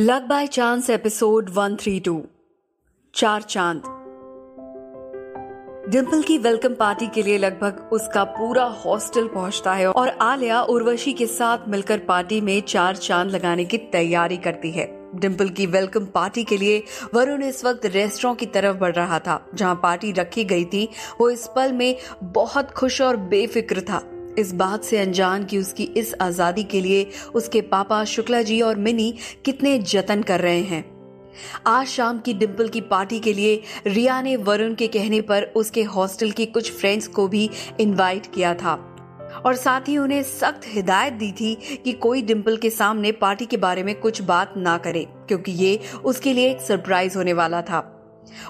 Luck by chance episode 132 चार चाँद। डिम्पल की वेलकम पार्टी के लिए लगभग उसका पूरा हॉस्टल पहुँचता है और आलिया उर्वशी के साथ मिलकर पार्टी में चार चाँद लगाने की तैयारी करती है। डिम्पल की वेलकम पार्टी के लिए वरुण इस वक्त रेस्टोरेंट की तरफ़ बढ़ रहा था, जहाँ पार्टी रखी गई थी, वो इस पल में बहुत खुश और बेफिक्र था। इस बात से अनजान कि उसकी इस आज़ादी के लिए उसके पापा शुक्ला जी और मिनी कितने जतन कर रहे हैं। आज शाम की डिम्पल की पार्टी के लिए रिया ने वरुण के कहने पर उसके हॉस्टल की कुछ फ्रेंड्स को भी इनवाइट किया था। और साथ ही उन्हें सख्त हिदायत दी थी कि कोई डिम्पल के सामने पार्टी के बारे में कुछ बात ना करे, क्योंकि ये उसके लिए एक सरप्राइज़ होने वाला था।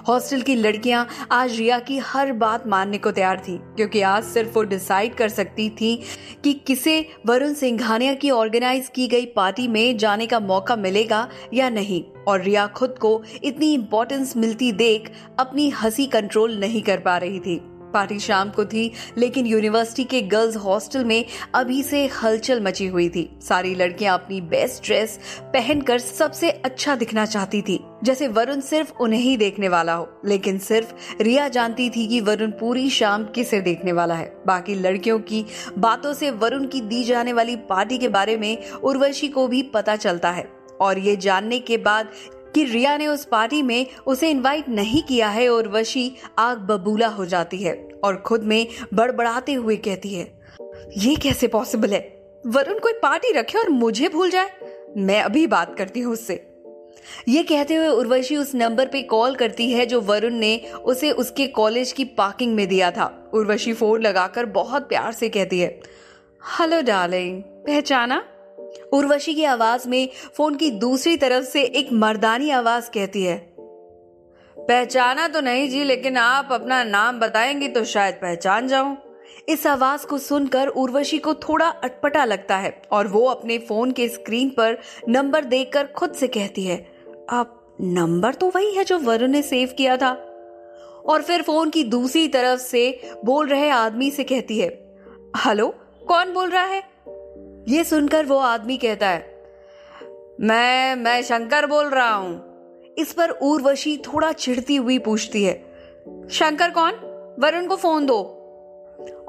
हॉस्टल की लड़कियाँ आज रिया की हर बात मानने को तैयार थी, क्योंकि आज सिर्फ़ वो डिसाइड कर सकती थी कि किसे वरुण सिंघानिया की ऑर्गेनाइज की गई पार्टी में जाने का मौका मिलेगा या नहीं। और रिया खुद को इतनी इम्पोर्टेंस मिलती देख अपनी हँसी कंट्रोल नहीं कर पा रही थी। पार्टी शाम को थी, लेकिन यूनिवर्सिटी के गर्ल्स हॉस्टल में अभी से हलचल मची हुई थी। सारी लड़कियाँ अपनी बेस्ट ड्रेस पहनकर सबसे अच्छा दिखना चाहती थी, जैसे वरुण सिर्फ़ उन्हें ही देखने वाला हो। लेकिन सिर्फ़ रिया जानती थी कि वरुण पूरी शाम किसे देखने वाला है। बाकी लड़कियों की बातों से वरुण की दी जाने वाली पार्टी के बारे में उर्वशी को भी पता चलता है। और ये जानने के बाद कि रिया ने उस पार्टी में उसे इनवाइट नहीं किया है और वशी आग बबूला हो जाती है और खुद में बड़बड़ाते हुए कहती है, ये कैसे पॉसिबल है? वरुण कोई पार्टी रखे और मुझे भूल जाए? मैं अभी बात करती हूँ उससे। ये कहते हुए उर्वशी उस नंबर पे कॉल करती है जो वरुण ने उसे उसके कॉलेज की पार्किंग में दिया था। उर्वशी फ़ोन लगाकर बहुत प्यार से कहती है हेलो डार्लिंग पहचाना? उर्वशी की आवाज़ में फ़ोन की दूसरी तरफ़ से एक मर्दानी आवाज़ कहती है, पहचाना तो नहीं जी, लेकिन आप अपना नाम बताएँगी तो शायद पहचान जाऊँ। इस आवाज़ को सुनकर उर्वशी को थोड़ा अटपटा लगता है और वो अपने फ़ोन के स्क्रीन पर नंबर देखकर खुद से कहती है, आप नंबर तो वही है जो वरुण ने सेव किया था। और फिर फ़ोन की दूसरी तरफ़ से बोल रहे आदमी से कहती है, हेलो, कौन बोल रहा है? ये सुनकर वो आदमी कहता है, मैं मैं शंकर बोल रहा हूँ। इस पर उर्वशी थोड़ा चिढ़ती हुई पूछती है, शंकर कौन? वरुण को फ़ोन दो।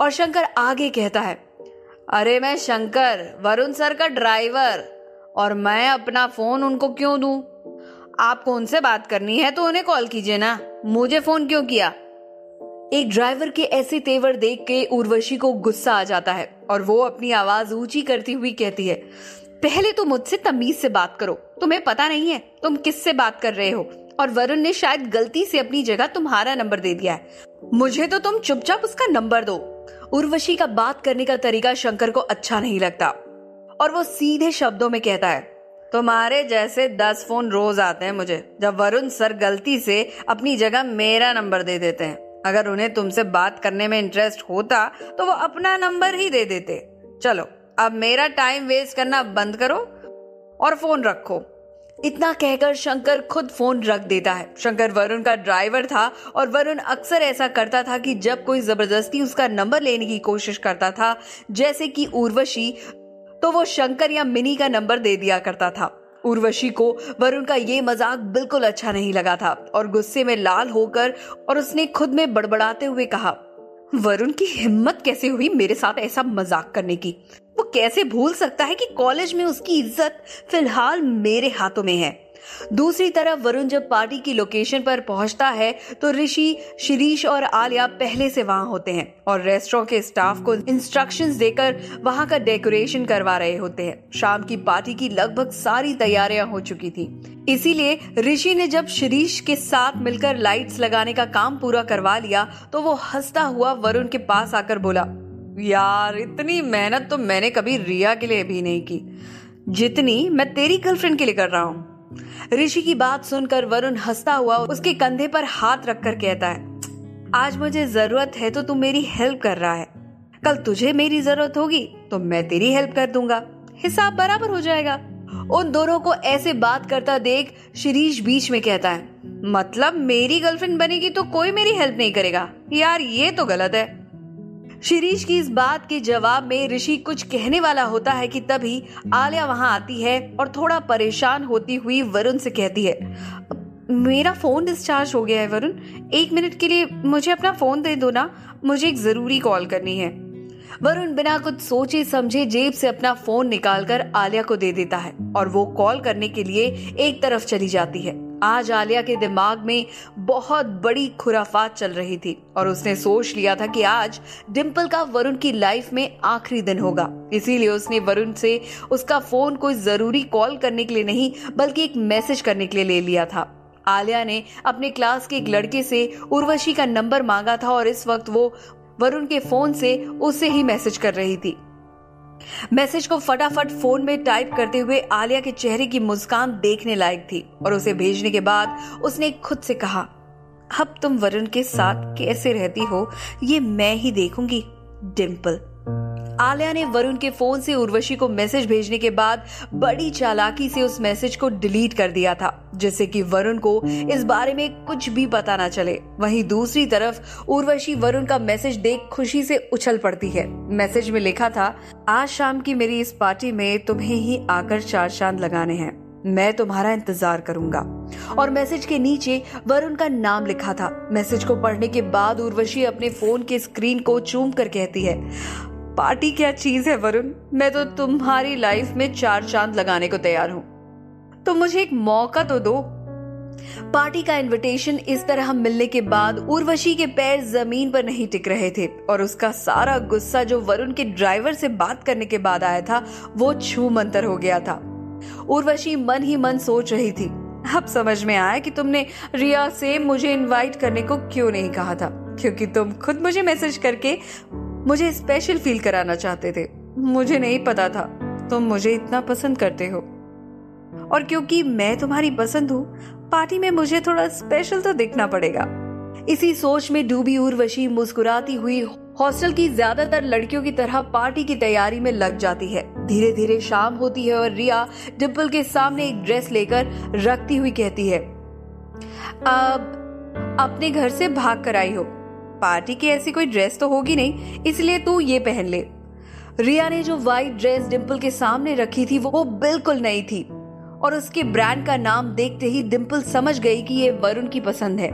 और शंकर आगे कहता है, अरे मैं शंकर, वरुण सर का ड्राइवर, और मैं अपना फ़ोन उनको क्यों दूँ? आपको उनसे बात करनी है तो उन्हें कॉल कीजिए ना। मुझे फ़ोन क्यों किया? एक ड्राइवर के ऐसे तेवर देख के उर्वशी को गुस्सा आ जाता है। और वो अपनी आवाज़ ऊँची करती हुई कहती है, पहले तो मुझसे तमीज से बात करो। तुम्हें पता नहीं है तुम किससे बात कर रहे हो। और वरुण ने शायद गलती से अपनी जगह तुम्हारा नंबर दे दिया है। मुझे तो तुम चुपचाप उसका नंबर दो। उर्वशी का बात करने का तरीका शंकर को अच्छा नहीं लगता। और वो सीधे शब्दों में कहता है, तुम्हारे जैसे दस फ़ोन रोज आते हैं मुझे, जब वरुण सर गलती से अपनी जगह मेरा नंबर दे देते हैं। अगर उन्हें तुमसे बात करने में इंटरेस्ट होता तो वो अपना नंबर ही दे देते। चलो, अब मेरा टाइम वेस्ट करना बंद करो और फ़ोन रखो। इतना कहकर शंकर खुद फ़ोन रख देता है। शंकर वरुण का ड्राइवर था और वरुण अक्सर ऐसा करता था कि जब कोई ज़बरदस्ती उसका नंबर लेने की कोशिश करता था, जैसे कि उर्वशी तो वो शंकर या मिनी का नंबर दे दिया करता था। उर्वशी को, वरुण का ये मज़ाक बिल्कुल अच्छा नहीं लगा था और गुस्से में लाल होकर और उसने खुद में बड़बड़ाते हुए कहा, वरुण की हिम्मत कैसे हुई मेरे साथ ऐसा मज़ाक करने की? वो कैसे भूल सकता है कि कॉलेज में उसकी इज़्ज़त फ़िलहाल मेरे हाथों में है? दूसरी तरफ़ वरुण जब पार्टी की लोकेशन पर पहुँचता है तो ऋषि, शिरीष और आलिया पहले से वहाँ होते हैं और रेस्टोरेंट के स्टाफ को इंस्ट्रक्शंस देकर वहाँ का डेकोरेशन करवा रहे होते हैं। शाम की पार्टी की लगभग सारी तैयारियाँ हो चुकी थी। इसीलिए ऋषि ने जब शिरीष के साथ मिलकर लाइट्स लगाने का काम पूरा करवा लिया तो वो हंसता हुआ वरुण के पास आकर बोला, यार, इतनी मेहनत तो मैंने कभी रिया के लिए भी नहीं की। जितनी मैं तेरी गर्लफ्रेंड के लिए कर रहा हूँ। ऋषि की बात सुनकर वरुण हंसता हुआ उसके कंधे पर हाथ रखकर कहता है, आज मुझे ज़रूरत है तो तू मेरी हेल्प कर रहा है। कल तुझे मेरी ज़रूरत होगी तो मैं तेरी हेल्प कर दूँगा। हिसाब बराबर हो जाएगा। उन दोनों को ऐसे बात करता देख शिरीष बीच में कहता है मतलब मेरी गर्लफ्रेंड बनेगी तो कोई मेरी हेल्प नहीं करेगा। यार ये तो गलत है। शिरीष की इस बात के जवाब में ऋषि कुछ कहने वाला होता है कि तभी आलिया वहाँ आती है और थोड़ा परेशान होती हुई वरुण से कहती है, मेरा फ़ोन डिस्चार्ज हो गया है वरुण। एक मिनट के लिए मुझे अपना फ़ोन दे दो ना। मुझे एक ज़रूरी कॉल करनी है। वरुण बिना कुछ सोचे समझे जेब से अपना फ़ोन निकालकर आलिया को दे देता है और वो कॉल करने के लिए एक तरफ़ चली जाती है। आज आलिया के दिमाग में बहुत बड़ी खुराफात चल रही थी और उसने सोच लिया था कि आज डिम्पल का वरुण की लाइफ में आखिरी दिन होगा। इसीलिए उसने वरुण से उसका फ़ोन कोई ज़रूरी कॉल करने के लिए नहीं, बल्कि एक मैसेज करने के लिए ले लिया था। आलिया ने अपने क्लास के एक लड़के से उर्वशी का नंबर मांगा था और इस वक्त वो वरुण के फ़ोन से उसे ही मैसेज कर रही थी। मैसेज को फटाफट फ़ोन में टाइप करते हुए आलिया के चेहरे की मुस्कान देखने लायक थी और उसे भेजने के बाद उसने खुद से कहा, अब तुम वरुण के साथ कैसे रहती हो, ये मैं ही देखूँगी डिम्पल आलिया ने वरुण के फ़ोन से उर्वशी को मैसेज भेजने के बाद बड़ी चालाकी से उस मैसेज को डिलीट कर दिया था, जिससे कि वरुण को इस बारे में कुछ भी पता ना चले। वहीं दूसरी तरफ़, उर्वशी वरुण का मैसेज देख खुशी से उछल पड़ती है। मैसेज में लिखा था, आज शाम की मेरी इस पार्टी में तुम्हें ही आकर चार चाँद लगाने हैं। मैं तुम्हारा इंतज़ार करूँगा। और मैसेज के नीचे वरुण का नाम लिखा था। मैसेज को पढ़ने के बाद उर्वशी अपने फ़ोन के स्क्रीन को चूम कर कहती है पार्टी क्या चीज़ है, वरुण? मैं तो तुम्हारी लाइफ में चार चाँद लगाने को तैयार हूँ। तो मुझे एक मौका तो दो। पार्टी का इनविटेशन इस तरह मिलने के बाद उर्वशी के पैर ज़मीन पर नहीं टिक रहे थे और उसका सारा गुस्सा जो वरुण के ड्राइवर से बात करने के बाद आया था, वो छू मंतर हो गया था। उर्वशी मन ही मन सोच रही थी, अब समझ में आया कि तुमने रिया से मुझे इनवाइट करने को क्यों नहीं कहा था, क्योंकि तुम खुद मुझे मैसेज करके मुझे स्पेशल फील कराना चाहते थे। मुझे नहीं पता था। तुम मुझे इतना पसंद करते हो। और क्योंकि मैं तुम्हारी पसंद हूँ, पार्टी में मुझे थोड़ा स्पेशल तो दिखना पड़ेगा। इसी सोच में डूबी उर्वशी मुस्कुराती हुई हॉस्टल की ज़्यादातर लड़कियों की तरह पार्टी की तैयारी में लग जाती है। धीरे धीरे शाम होती है और रिया डिम्पल के सामने एक ड्रेस लेकर रखती हुई कहती है, अब अपने घर से भाग कर आई हो। पार्टी की ऐसी कोई ड्रेस तो होगी नहीं, इसलिए तू ये पहन ले। रिया ने जो व्हाइट ड्रेस डिम्पल के सामने रखी थी, वो बिल्कुल नई थी। और उसके ब्रांड का नाम देखते ही डिम्पल समझ गई कि ये वरुण की पसंद है।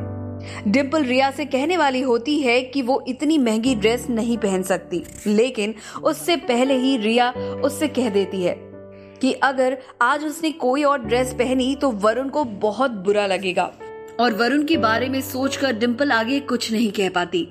डिम्पल रिया से कहने वाली होती है कि वो इतनी महँगी ड्रेस नहीं पहन सकती। लेकिन उससे पहले ही रिया उससे कह देती है कि अगर आज उसने कोई और ड्रेस पहनी तो वरुण को बहुत बुरा लगेगा। और वरुण के बारे में सोचकर डिम्पल आगे कुछ नहीं कह पाती।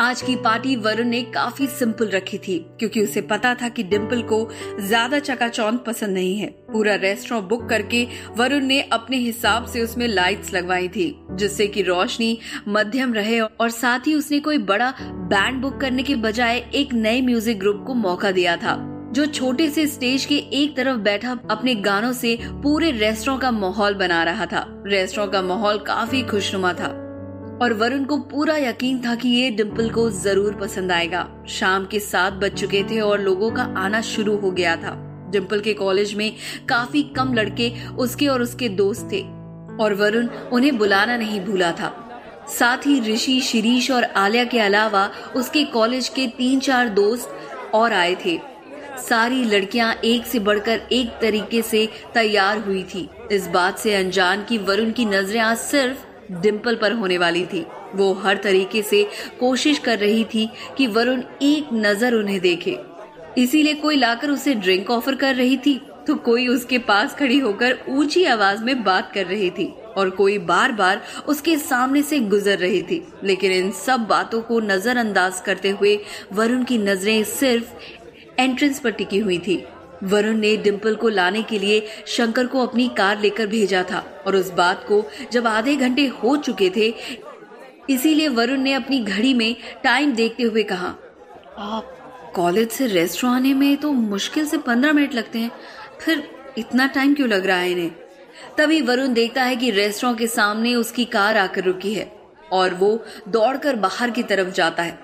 आज की पार्टी वरुण ने काफ़ी सिंपल रखी थी, क्योंकि उसे पता था कि डिम्पल को ज़्यादा चकाचौंध पसंद नहीं है। पूरा रेस्टोरेंट बुक करके वरुण ने अपने हिसाब से उसमें लाइट्स लगवाई थी, जिससे कि रोशनी मध्यम रहे और साथ ही उसने कोई बड़ा बैंड बुक करने के बजाय एक नए म्यूज़िक ग्रुप को मौका दिया था। जो छोटे से स्टेज के एक तरफ़ बैठा अपने गानों से पूरे रेस्टोरेंट का माहौल बना रहा था। रेस्टोरेंट का माहौल काफ़ी खुशनुमा था। और वरुण को पूरा यकीन था कि ये डिम्पल को ज़रूर पसंद आएगा। शाम के सात बज चुके थे और लोगों का आना शुरू हो गया था। डिम्पल के कॉलेज में काफ़ी कम लड़के उसके और उसके दोस्त थे। और वरुण उन्हें बुलाना नहीं भूला था। साथ ही ऋषि, शिरीष और आलिया के अलावा उसके कॉलेज के तीन चार दोस्त और आए थे। सारी लड़कियाँ एक से बढ़कर एक तरीके से तैयार हुई थी। इस बात से अनजान की वरुण की नज़रें आज सिर्फ़ डिम्पल पर होने वाली थी। वो हर तरीके से कोशिश कर रही थी कि वरुण एक नज़र उन्हें देखे। इसीलिए कोई लाकर उसे ड्रिंक ऑफ़र कर रही थी तो कोई उसके पास खड़ी होकर ऊँची आवाज़ में बात कर रही थी और कोई बार बार उसके सामने से गुजर रही थी। लेकिन इन सब बातों को नजरअंदाज करते हुए वरुण की नज़रें सिर्फ़ एंट्रेंस पर टिकी हुई थी। वरुण ने डिम्पल को लाने के लिए शंकर को अपनी कार लेकर भेजा था और उस बात को जब आधे घंटे हो चुके थे, इसीलिए वरुण ने अपनी घड़ी में टाइम देखते हुए कहा, आप कॉलेज से रेस्टोरेंट आने में तो मुश्किल से पंद्रह मिनट लगते हैं। फिर इतना टाइम क्यों लग रहा है इन्हें? तभी वरुण देखता है कि रेस्टोरेंट के सामने उसकी कार आकर रुकी है और वो दौड़कर बाहर की तरफ़ जाता है।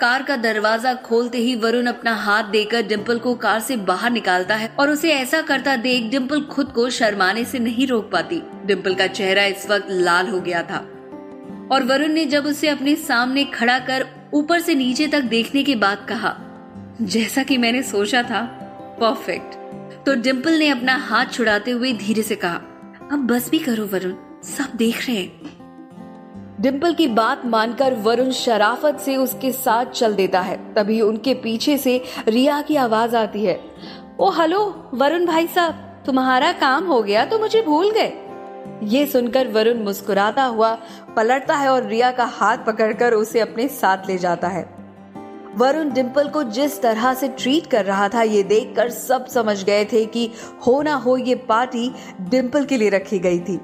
कार का दरवाज़ा खोलते ही वरुण अपना हाथ देकर डिम्पल को कार से बाहर निकालता है और उसे ऐसा करता देख डिम्पल खुद को शर्माने से नहीं रोक पाती। डिम्पल का चेहरा इस वक्त लाल हो गया था। और वरुण ने जब उसे अपने सामने खड़ा कर ऊपर से नीचे तक देखने के बाद कहा, जैसा कि मैंने सोचा था परफेक्ट तो डिम्पल ने अपना हाथ छुड़ाते हुए धीरे से कहा, अब बस भी करो वरुण, सब देख रहे हैं। डिम्पल की बात मानकर वरुण शराफत से उसके साथ चल देता है। तभी उनके पीछे से रिया की आवाज़ आती है। ओ, हेलो, वरुण भाई साहब, तुम्हारा काम हो गया तो मुझे भूल गए। ये सुनकर वरुण मुस्कुराता हुआ पलटता है और रिया का हाथ पकड़कर उसे अपने साथ ले जाता है। वरुण डिम्पल को जिस तरह से ट्रीट कर रहा था, ये देखकर सब समझ गए थे कि हो ना हो ये पार्टी डिम्पल के लिए रखी गई थी।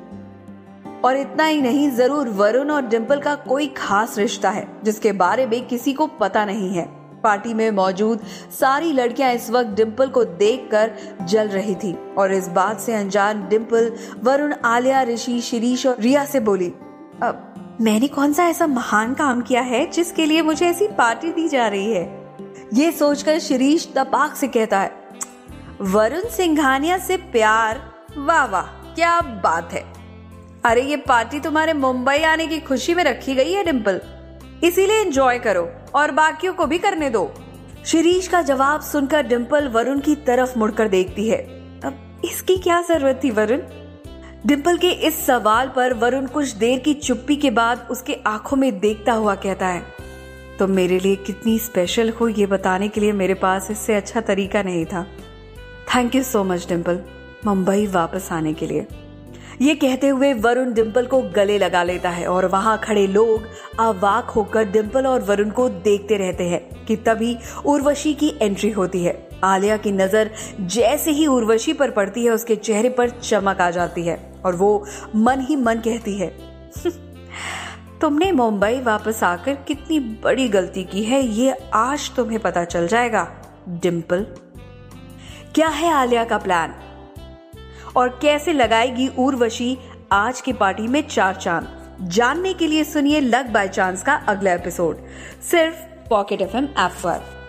और इतना ही नहीं, ज़रूर वरुण और डिम्पल का कोई खास रिश्ता है, जिसके बारे में किसी को पता नहीं है। पार्टी में मौजूद सारी लड़कियाँ इस वक्त डिम्पल को देखकर जल रही थी और इस बात से अनजान डिम्पल वरुण, आलिया, ऋषि, शिरीष और रिया से बोली अब मैंने कौन सा ऐसा महान काम किया है जिसके लिए मुझे ऐसी पार्टी दी जा रही है? ये सोचकर शिरीष तपाक से कहता है, वरुण सिंघानिया से प्यार, वाह वाह, क्या बात है। अरे, ये पार्टी तुम्हारे मुंबई आने की खुशी में रखी गई है डिम्पल इसीलिए एंजॉय करो और बाकियों को भी करने दो। शिरीष का जवाब सुनकर डिम्पल वरुण की तरफ़ मुड़कर देखती है। अब इसकी क्या ज़रूरत थी वरुण? डिम्पल के इस सवाल पर वरुण कुछ देर की चुप्पी के बाद उसके आँखों में देखता हुआ कहता है तो मेरे लिए कितनी स्पेशल हो ये बताने के लिए मेरे पास इससे अच्छा तरीका नहीं था। Thank you so much Dimple Mumbai वापस आने के लिए। ये कहते हुए वरुण डिम्पल को गले लगा लेता है और वहाँ खड़े लोग अवाक होकर डिम्पल और वरुण को देखते रहते हैं कि तभी उर्वशी की एंट्री होती है। आलिया की नज़र जैसे ही उर्वशी पर पड़ती है, उसके चेहरे पर चमक आ जाती है और वो मन ही मन कहती है तुमने मुंबई वापस आकर कितनी बड़ी गलती की है, ये आज तुम्हें पता चल जाएगा डिम्पल क्या है आलिया का प्लान और कैसे लगाएगी उर्वशी आज की पार्टी में चार चाँद? जानने के लिए सुनिए लक बाय चांस का अगला एपिसोड सिर्फ़ पॉकेट एफ़ एम ऐप पर।